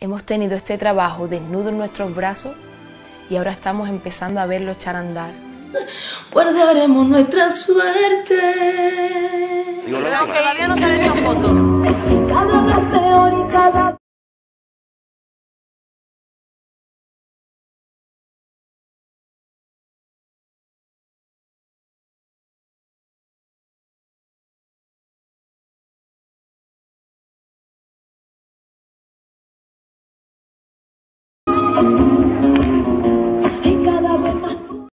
Hemos tenido este trabajo desnudo en nuestros brazos y ahora estamos empezando a verlo echar a andar. Guardaremos nuestra suerte. Pero todavía no se han hecho fotos. you.